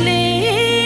leave